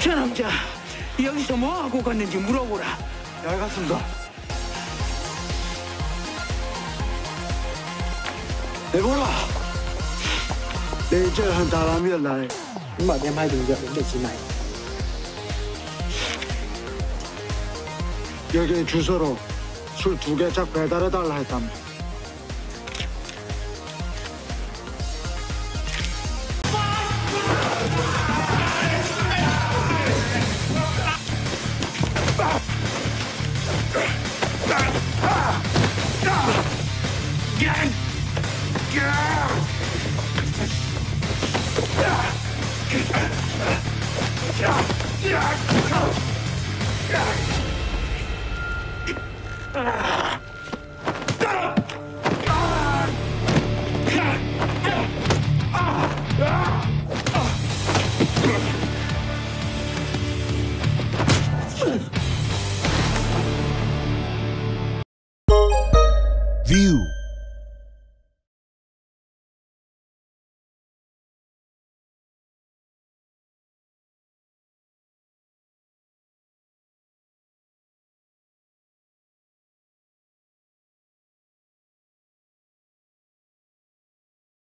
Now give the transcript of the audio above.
저 남자 여기서 뭐 하고 갔는지 물어보라. 네, 알겠습니다. 내보라. 내这很大拉面来，你把店拍停着，我们一起买。 여기 주소로 술 두 개 짝 배달해 달라 했답니다. View.